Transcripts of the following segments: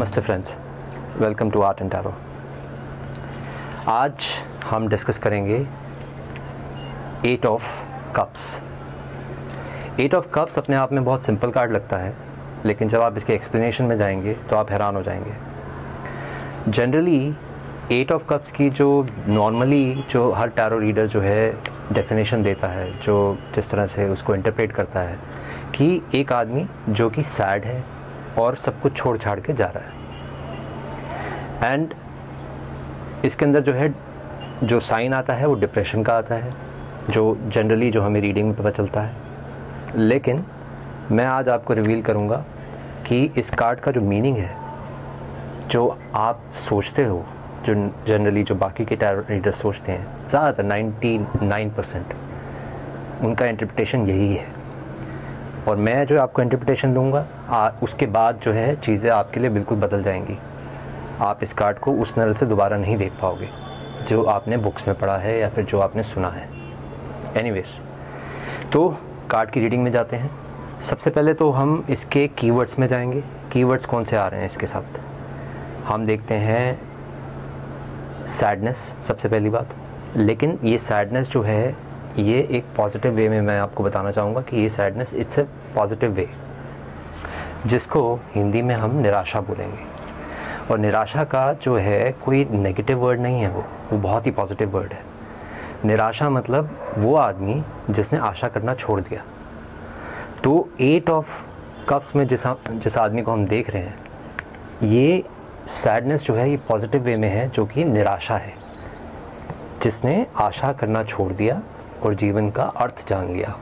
नमस्ते friends welcome to art and tarot आज हम डिस्कस करेंगे eight of cups eight of cups अपने आप में बहुत सिंपल कार्ड लगता है, लेकिन जब आप इसके एक्सप्लेनेशन में जाएँगे तो आप हैरान हो जाएँगे। जनरली एट ऑफ़ कप्स की जो नॉर्मली जो हर टैरो रीडर जो है डेफिनेशन देता है, जो जिस तरह से उसको इंटरप्रेट करता है, कि एक आदमी जो कि सैड है और सब कुछ छोड़ छाड़ के जा रहा है। एंड इसके अंदर जो है, जो साइन आता है, वो डिप्रेशन का आता है, जो जनरली जो हमें रीडिंग में पता चलता है। लेकिन मैं आज आपको रिवील करूँगा कि इस कार्ड का जो मीनिंग है, जो आप सोचते हो, जो जनरली जो बाकी के टैरो रीडर सोचते हैं, ज़्यादातर 99 परसेंट उनका इंटरप्रिटेशन यही है। और मैं जो आपको इंटरप्रिटेशन दूँगा आ, उसके बाद जो है चीज़ें आपके लिए बिल्कुल बदल जाएँगी। आप इस कार्ड को उस नज़र से दोबारा नहीं देख पाओगे जो आपने बुक्स में पढ़ा है या फिर जो आपने सुना है। एनीवेज तो कार्ड की रीडिंग में जाते हैं। सबसे पहले तो हम इसके कीवर्ड्स में जाएँगे। कीवर्ड्स कौन से आ रहे हैं इसके साथ? हम देखते हैं सैडनेस सबसे पहली बात। लेकिन ये सैडनेस जो है ये एक पॉजिटिव वे में मैं आपको बताना चाहूँगा कि ये sadness it's a positive way जिसको हिंदी में हम निराशा बोलेंगे। और निराशा का जो है कोई नेगेटिव वर्ड नहीं है वो। वो बहुत ही पॉजिटिव वर्ड है। निराशा मतलब वो आदमी जिसने आशा करना छोड़ दिया। तो एट ऑफ़ कप्स में जिस जिस आदमी को हम देख रहे हैं, ये सैडनेस जो है, ये पॉजिटिव वे में है जो कि निराशा है। जिसने आशा करना छोड़ दिया और जीवन का अर्थ जान लिया।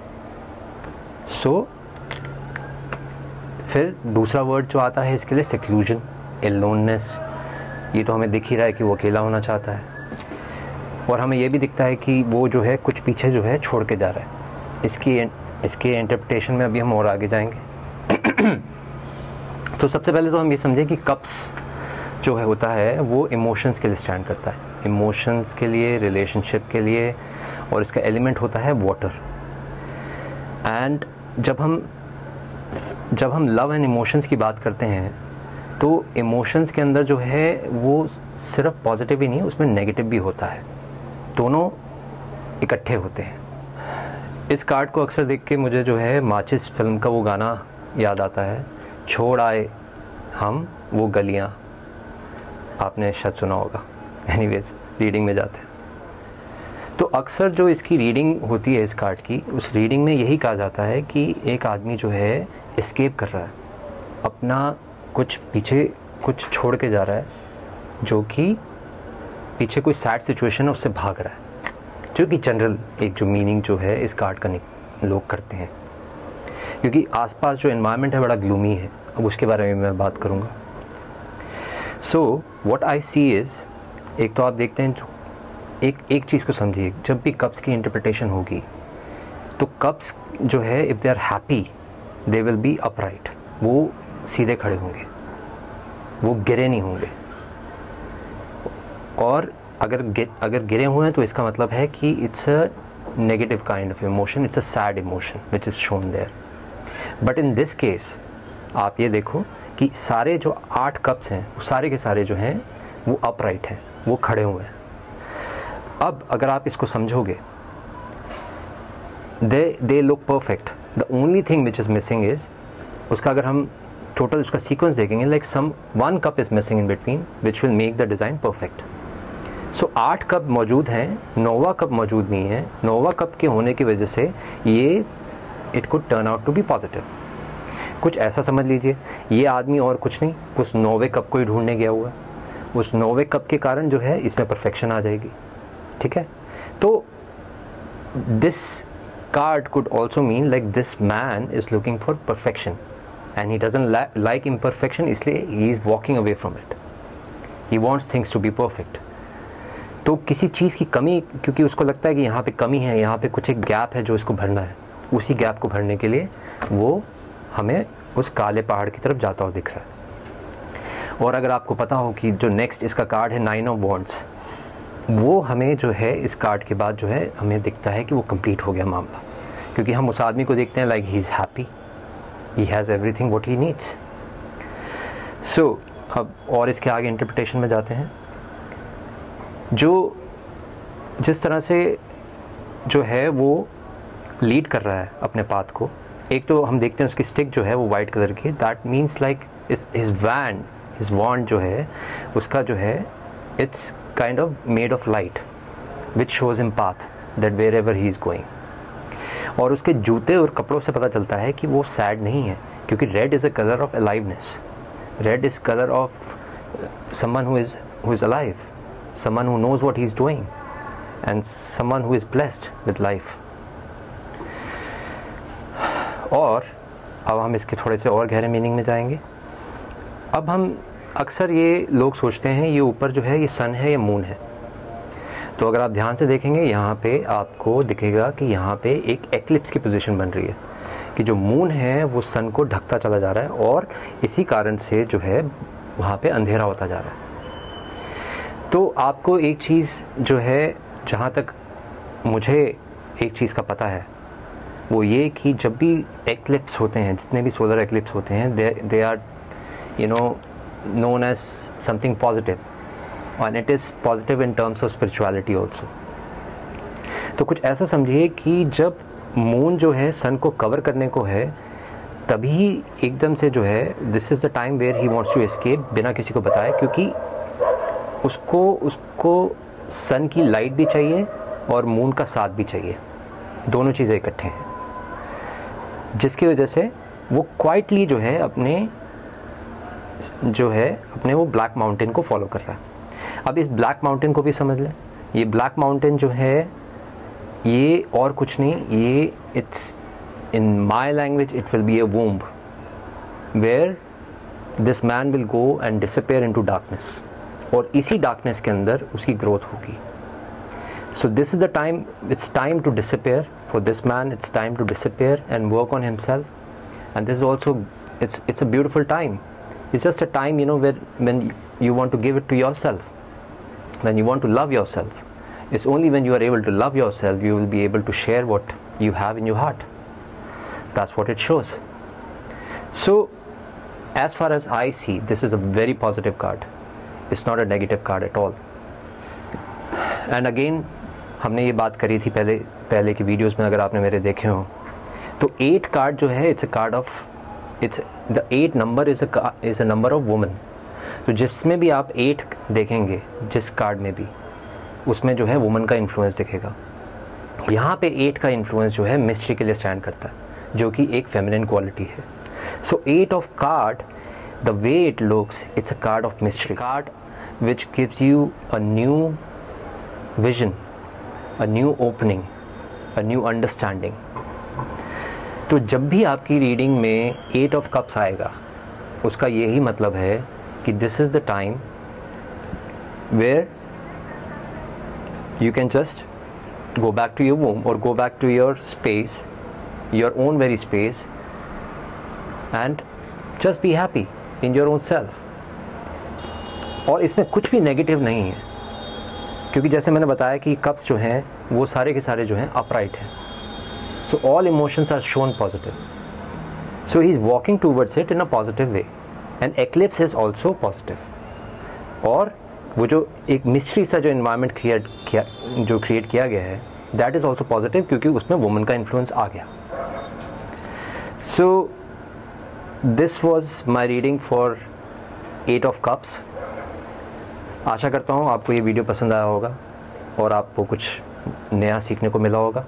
सो so, फिर दूसरा वर्ड जो आता है इसके लिए सेक्लूजन एलोननेस ये तो हमें दिख ही रहा है कि वो अकेला होना चाहता है। और हमें ये भी दिखता है कि वो जो है कुछ पीछे जो है छोड़ के जा रहा है। इसकी इसके इंटरप्रिटेशन में अभी हम और आगे जाएँगे। तो सबसे पहले तो हम ये समझें कि कप्स जो है होता है वो इमोशंस के लिए स्टैंड करता है। इमोशंस के लिए रिलेशनशिप के लिए और इसका एलिमेंट होता है वाटर एंड जब हम जब हम लव एंड इमोशंस की बात करते हैं तो इमोशंस के अंदर जो है, वो सिर्फ़ पॉजिटिव ही नहीं, उसमें नेगेटिव भी होता है. दोनों इकट्ठे होते हैं. इस कार्ड को अक्सर देख के मुझे जो है, माचिस फ़िल्म का वो गाना याद आता है. छोड़ आए हम वो गलियाँ. आपने शायद सुना होगा. एनीवेज रीडिंग में जाते हैं. तो अक्सर जो इसकी रीडिंग होती है, इस कार्ड की, उस रीडिंग में यही कहा जाता है कि एक आदमी जो है इस्केप कर रहा है। अपना कुछ पीछे, कुछ छोड़ के जा रहा है, जो कि पीछे कोई सैड सिचुएशन है, उससे भाग रहा है। जो कि जनरल एक जो मीनिंग जो है, इस कार्ड का लोग करते हैं। क्योंकि आसपास जो इन्वायरमेंट है, बड़ा ग्लूमी है। अब उसके बारे में मैं बात करूँगा। So what I C is एक तो आप देखते हैं, जो एक एक चीज़ को समझिए जब भी कप्स की इंटरप्रिटेशन होगी तो कप्स जो है if they are happy they will be upright वो सीधे खड़े होंगे। वो गिरे नहीं होंगे। और अगर गिर, अगर गिरे हुए हैं तो इसका मतलब है कि it's a negative kind of emotion it's a sad emotion which is shown there but in this case आप ये देखो कि सारे जो आठ कप्स हैं वो सारे के सारे जो हैं वो अपराइट हैं वो खड़े हुए हैं। अब अगर आप इसको समझोगे they they look perfect the only thing which is missing is उसका अगर हम टोटल उसका सीक्वेंस देखेंगे like some one cup is missing in between which will make the design perfect so आठ कप मौजूद हैं, नोवा कप मौजूद नहीं है। नोवा कप के होने की वजह से ये it could turn out to be positive कुछ ऐसा समझ लीजिए, ये आदमी और कुछ नहीं, उस नोवे कप को ही ढूँढने गया हुआ। उस नोवे कप के कारण जो है, इसमें परफेक्शन आ जाएगी। ठीक है? तो this card could also mean like this man is looking for perfection and he doesn't like imperfection इसलिए he is walking away from it he wants things to be perfect तो किसी चीज़ की कमी, क्योंकि उसको लगता है कि यहाँ पे कमी है, यहाँ पे कुछ एक गैप है जो इसको भरना है, उसी गैप को भरने के लिए वो हमें उस काले पहाड़ की तरफ़ जाता हुआ दिख रहा है। और अगर आपको पता हो कि जो नेक्स्ट इसका कार्ड है नाइन ऑफ़ वॉन्ट्स वो हमें जो है, इस कार्ड के बाद जो है, हमें दिखता है कि वो कंप्लीट हो गया मामला। क्योंकि हम उस आदमी को देखते हैं like he is happy he has everything what he needs so अब और इसके आगे इंटरप्रिटेशन में जाते हैं। जो, जिस तरह से जो है, वो लीड कर रहा है अपने पाथ को, एक तो हम देखते हैं उसकी स्टिक जो है, वो वाइट कलर की that means like his wand his wand जो है, उसका जो है it's of made of light which shows him path that wherever he is going और उसके जूते और कपड़ों से पता चलता है कि वो सैड नहीं है, क्योंकि red is a colour of aliveness red is colour of someone who is who is alive someone who knows what he is doing and someone who is blessed with life और अब हम इसके थोड़े से और गहरे मीनिंग में जाएँगे। अब हम अक्सर ये लोग सोचते हैं, ये ऊपर जो है, ये सन है, या मून है। तो अगर आप ध्यान से देखेंगे, यहाँ पे आपको दिखेगा कि यहाँ पे एक एक्लिप्स की पोजीशन बन रही है। कि जो मून है, वो सन को ढकता चला जा रहा है और इसी कारण से जो है, वहाँ पे अंधेरा होता जा रहा है। तो आपको एक चीज़ जो है, जहाँ तक मुझे एक चीज़ का पता है, वो ये कि जब भी एक्लिप्स होते हैं, जितने भी सोलर एक्लिप्स होते हैं they are you know known as something positive and it is positive in terms of spirituality also. तो कुछ ऐसा समझिए कि जब मून जो है सन को कवर करने को है, तभी एकदम से जो है this is the time where he wants to escape बिना किसी को बताए, क्योंकि उसको उसको सन की लाइट भी चाहिए और मून का साथ भी चाहिए। दोनों चीज़ें इकट्ठे हैं। जिसकी वजह से वो क्वाइटली जो है, अपने जो है, अपने वो ब्लैक माउंटेन को फॉलो कर रहा है। अब इस ब्लैक माउंटेन को भी समझ लें। ये ब्लैक माउंटेन जो है, ये और कुछ नहीं, ये it's in my language it will be a womb where this man will go and disappear into darkness और इसी डार्कनेस के अंदर उसकी ग्रोथ होगी। So this is the time it's time to disappear for this man it's time to disappear and work on himself and this also it's it's a beautiful time. it's just a time you know where when you want to give it to yourself when you want to love yourself it's only when you are able to love yourself you will be able to share what you have in your heart that's what it shows so as far as i see this is a very positive card it's not a negative card at all and again हमने ये बात करी थी पहले पहले की videos में अगर आपने मेरे देखे हो तो एट कार्ड जो है it's a card of it's the eight number is is a number of women तो जिसमें भी आप एट देखेंगे, जिस कार्ड में भी, उसमें जो है वुमेन का इन्फ्लुएंस दिखेगा। यहाँ पे एट का इन्फ्लुएंस जो है मिस्ट्री के लिए स्टैंड करता है, जो कि एक फेमिनिन क्वालिटी है। So eight of card the way it looks it's a card of mystery card which gives you a new vision a new opening a new understanding तो जब भी आपकी रीडिंग में एट ऑफ़ कप्स आएगा, उसका यही मतलब है कि this is the time where you can just go back to your womb और go back to your space your own very space and just be happy in your own self और इसमें कुछ भी नेगेटिव नहीं है, क्योंकि जैसे मैंने बताया कि कप्स जो हैं, वो सारे के सारे जो हैं अपराइट हैं। So all emotions are shown positive so he is walking towards it in a positive way and eclipse is also positive और वो जो एक मिस्ट्री सा जो इन्वायरमेंट क्रिएट किया, जो क्रिएट किया गया है दैट इज़ ऑल्सो पॉजिटिव क्योंकि उसमें वुमेन का इन्फ्लुएंस आ गया। So this was my reading for eight of cups आशा करता हूँ आपको ये वीडियो पसंद आया होगा और आपको कुछ नया सीखने को मिला होगा।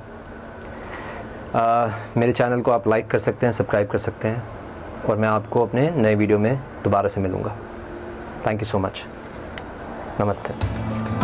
Uh, मेरे चैनल को आप लाइक कर सकते हैं सब्सक्राइब कर सकते हैं और मैं आपको अपने नए वीडियो में दोबारा से मिलूँगा। थैंक यू सो मच नमस्ते।